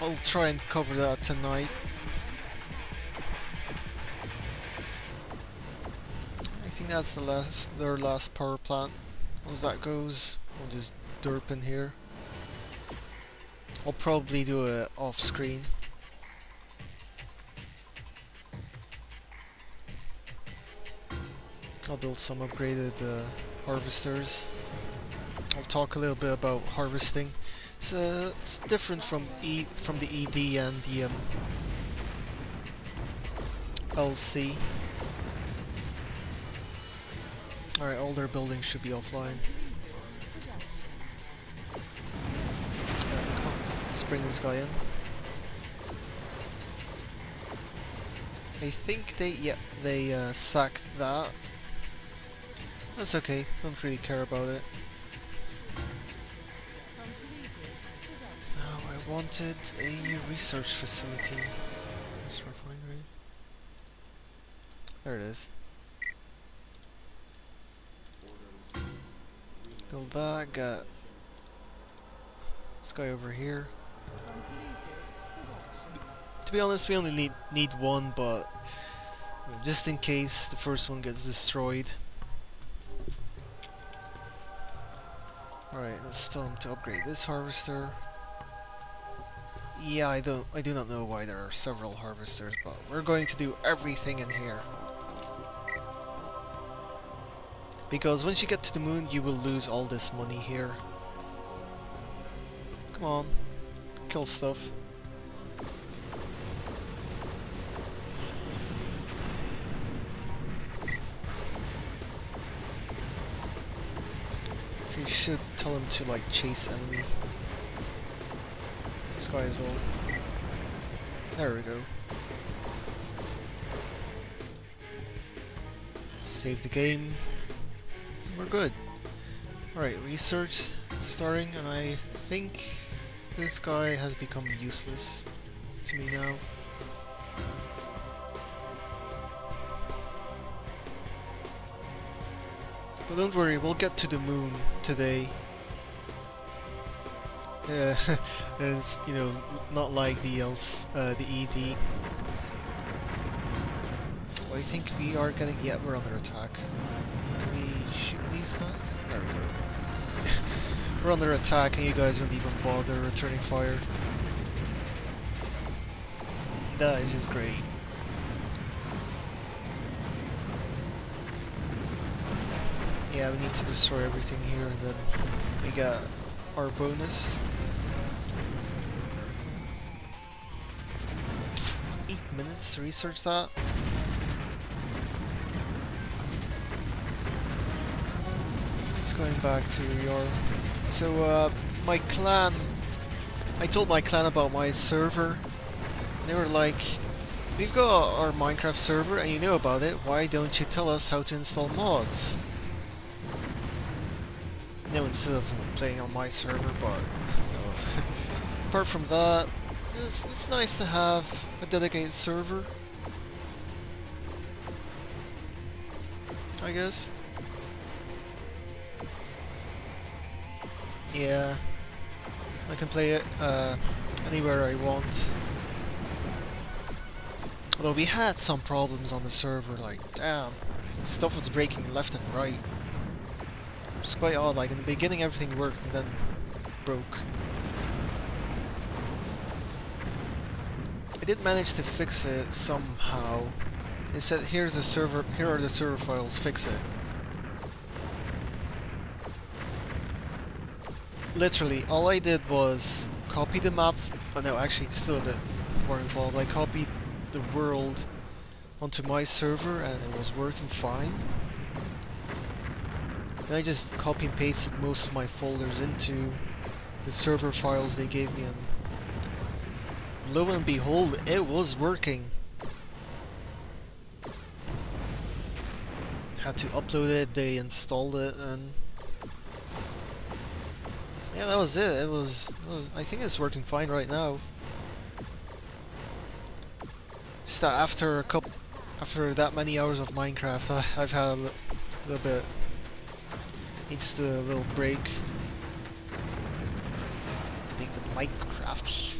I'll try and cover that tonight. I think that's the last, their last power plant. As that goes, we'll just derp in here. I'll probably do it off screen. I'll build some upgraded uh, harvesters. I'll talk a little bit about harvesting. It's, uh, it's different from E from the ED and the um, LC. Alright, all their buildings should be offline. Come. Let's bring this guy in. I think they, yeah, they uh, sacked that. That's okay, don't really care about it. Wanted a research facility. Refinery. There it is. Build that, got this guy over here. To be honest, we only need need one, but just in case the first one gets destroyed. Alright, let's tell him to upgrade this harvester. Yeah, I don't I do not know why there are several harvesters, but we're going to do everything in here. Because once you get to the moon, you will lose all this money here. Come on, kill stuff. You should tell him to like chase enemy. Guy as well. There we go. Save the game. We're good. Alright, research starting and I think this guy has become useless to me now. But don't worry, we'll get to the moon today. It's you know not like the LC uh, the ED. Oh, I think we are getting yeah we're under attack. Can we shoot these guys? There we go. we're under attack and you guys don't even bother returning fire. That is just great. Yeah, we need to destroy everything here and then we got our bonus. Minutes research that. Just going back to your... So, uh, my clan... I told my clan about my server. They were like, we've got our Minecraft server and you know about it, why don't you tell us how to install mods? No, instead of playing on my server, but apart from that, it's, it's nice to have a dedicated server. I guess. Yeah, I can play it uh, anywhere I want. Although we had some problems on the server, like damn, stuff was breaking left and right. It's quite odd, like in the beginning everything worked and then broke. I did manage to fix it somehow. It said here's the server here are the server files, fix it. Literally, all I did was copy the map but no actually still bit more involved. I copied the world onto my server and it was working fine. And I just copy and pasted most of my folders into the server files they gave me and lo and behold, it was working. Had to upload it, they installed it and yeah, that was it. It was, it was I think it's working fine right now. Just that after a couple, after that many hours of Minecraft, I, I've had a little bit needs a little break. I think the Minecraft.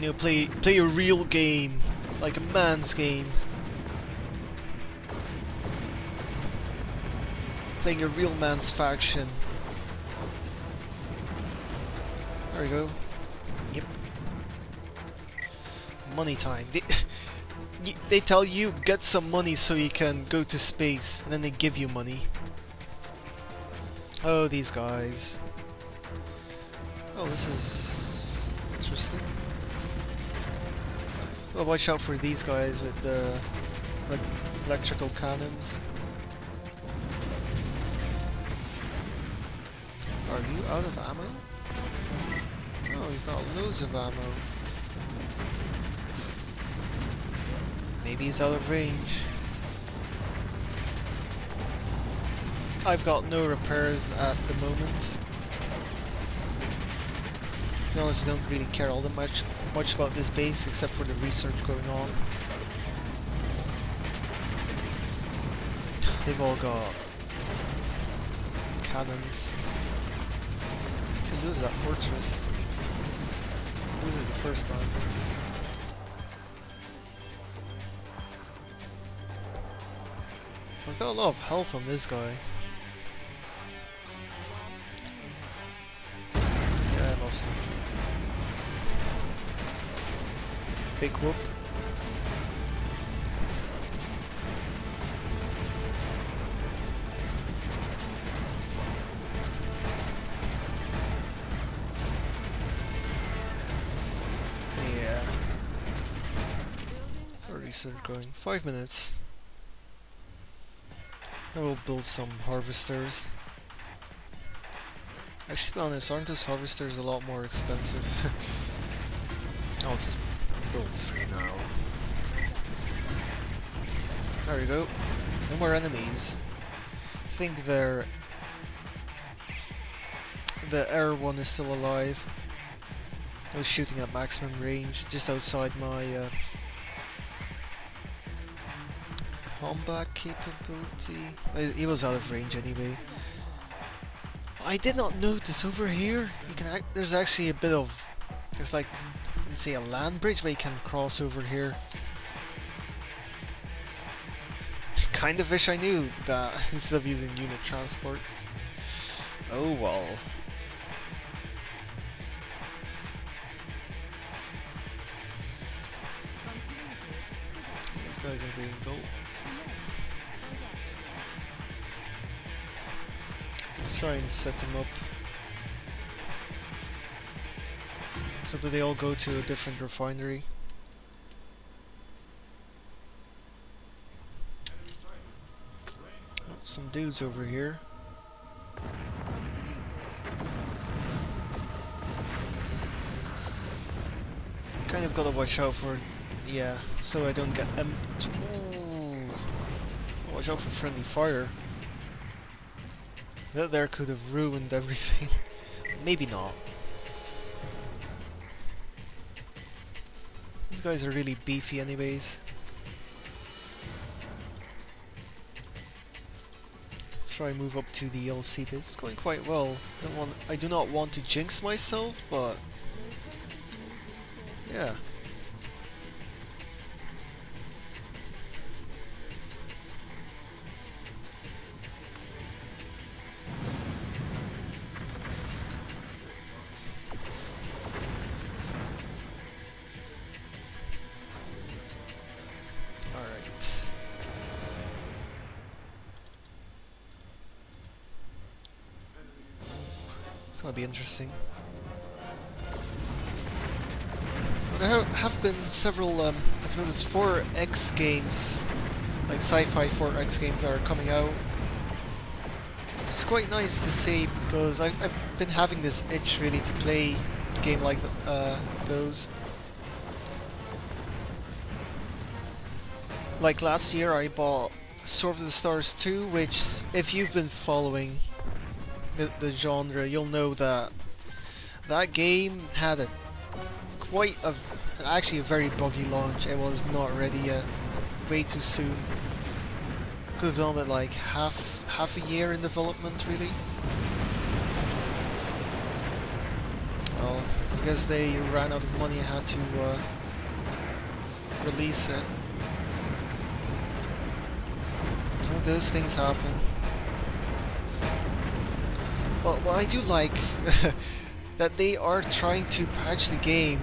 You know, play play a real game, like a man's game. Playing a real man's faction. There we go. Yep. Money time. They, they tell you get some money so you can go to space, and then they give you money. Oh, these guys. Oh, this is interesting. Watch out for these guys with the like electrical cannons. Are you out of ammo? Oh, you've got loads of ammo. Maybe he's out of range. I've got no repairs at the moment. Honest, I don't really care all that much much about this base except for the research going on. They've all got cannons. To lose that fortress. Lose it the first time. I've got a lot of health on this guy. Big whoop. Yeah. Research going. Five minutes. I will build some harvesters. Actually, to be honest, aren't those harvesters a lot more expensive? There we go. No more enemies. I think their the air one is still alive. I was shooting at maximum range, just outside my uh, combat capability. Uh, he was out of range anyway. I did not notice over here. You can ac there's actually a bit of it's like say a land bridge where you can cross over here. Kind of wish I knew that instead of using unit transports. Oh well. These guys are being built. Let's try and set them up. So that they all go to a different refinery. Some dudes over here. Kind of gotta watch out for, yeah, so I don't get um. Watch out for friendly fire. That there could have ruined everything. Maybe not. These guys are really beefy anyways. Let's try move up to the LC bit. It's going quite well. Don't want, I do not want to jinx myself, but... Yeah. It's gonna be interesting. There have been several, um, I've noticed four X games, like sci-fi 4X games that are coming out. It's quite nice to see because I've, I've been having this itch really to play a game like th uh, those. Like last year I bought Sword of the Stars 2, which if you've been following the, genre, you'll know that that game had a quite a actually a very buggy launch. It was not ready yet. Way too soon. Could have done it like half half a year in development really. Well, because they ran out of money and had to uh, release it. Those things happen. But what I do like that they are trying to patch the game.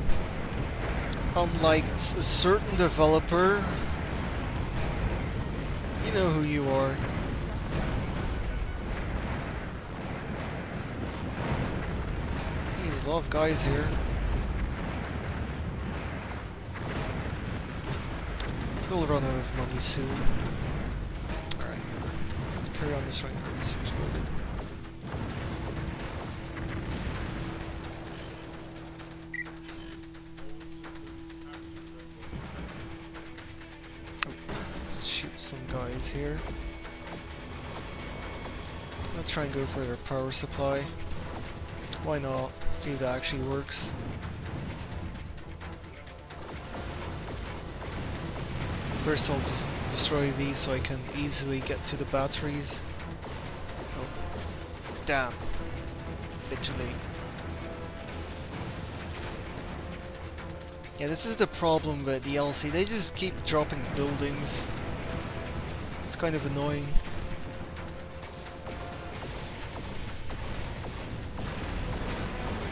Um, Unlike a certain developer, you know who you are. There's a lot of guys here. We'll run out of money soon. Alright. Carry on this research building. Shoot some guys here. I'll try and go for their power supply. Why not? See if that actually works. First I'll just destroy these so I can easily get to the batteries. Oh. Damn. Literally. Yeah, this is the problem with the LC. They just keep dropping buildings. Kind of annoying.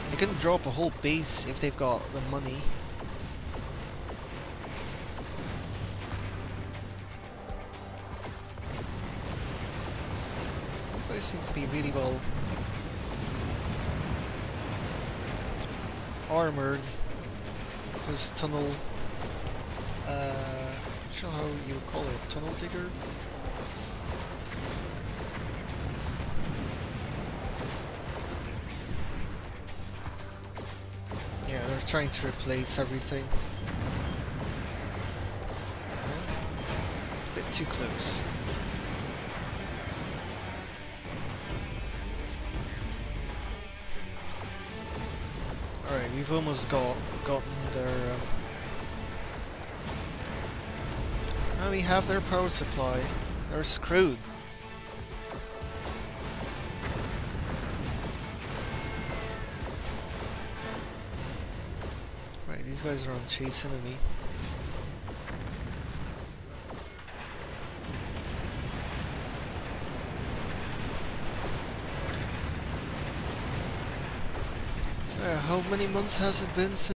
They can drop a whole base if they've got the money. These seem to be really well armored. This tunnel, uh, I don't sure how you call it, tunnel digger? Trying to replace everything. A bit too close. Alright, we've almost got gotten their um, now we have their power supply. They're screwed. These guys are on chasing me. Uh, how many months has it been since